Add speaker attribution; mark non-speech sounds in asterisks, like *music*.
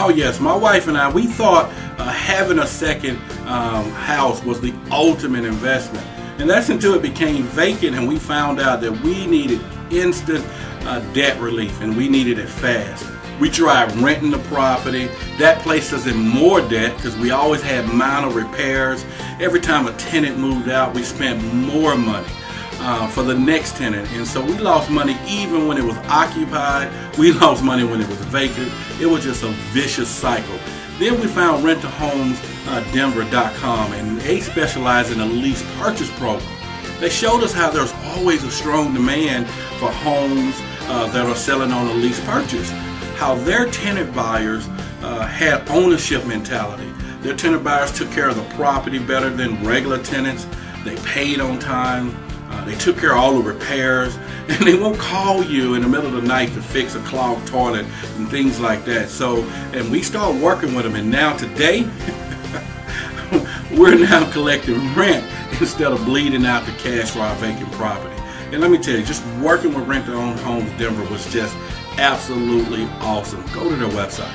Speaker 1: Oh yes, my wife and I, we thought uh, having a second um, house was the ultimate investment. And that's until it became vacant and we found out that we needed instant uh, debt relief and we needed it fast. We tried renting the property. That placed us in more debt because we always had minor repairs. Every time a tenant moved out, we spent more money. Uh, for the next tenant. And so we lost money even when it was occupied. We *laughs* lost money when it was vacant. It was just a vicious cycle. Then we found renttoownhomesdenver.com and they specialize in a lease purchase program. They showed us how there's always a strong demand for homes uh, that are selling on a lease purchase. How their tenant buyers uh, had ownership mentality. Their tenant buyers took care of the property better than regular tenants. They paid on time uh, they took care of all the repairs, *laughs* and they won't call you in the middle of the night to fix a clogged toilet and things like that. So, and we started working with them, and now today, *laughs* we're now collecting rent instead of bleeding out the cash for our vacant property. And let me tell you, just working with Rent to Own Homes Denver was just absolutely awesome. Go to their website.